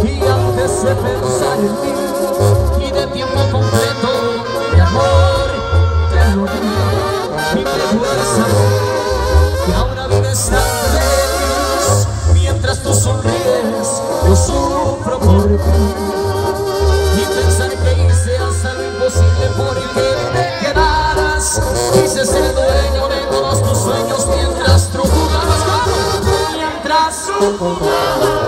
hace pensar en mí y de tiempo completo mi amor te lo di y duele saber que ahora vives tan feliz mientras tú sonríes yo sufro por ti. Y pensar que hice hasta lo imposible por que te quedaras. Quise ser dueño de todos tus sueños mientras tú jugabas mientras tú jugabas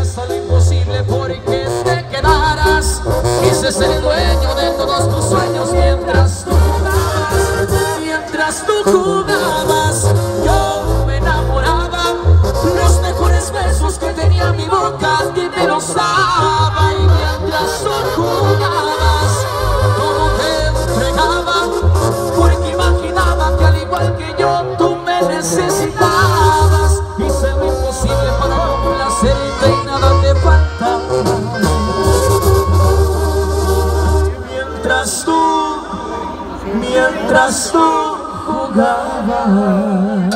hasta lo imposible porque te quedaras. Quise ser dueño de todos tus sueños mientras tú tú jugabas, mientras tú, mientras tú jugaba